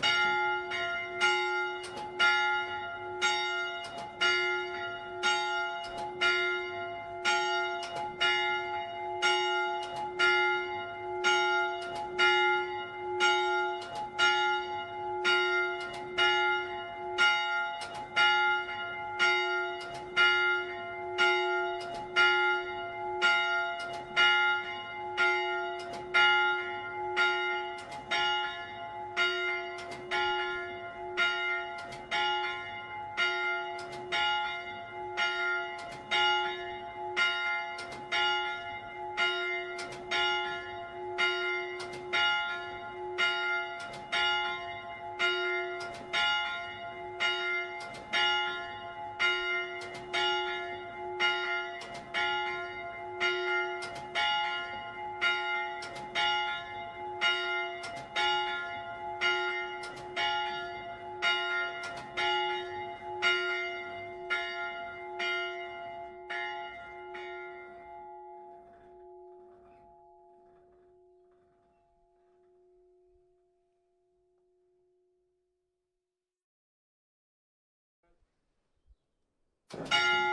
Bye. You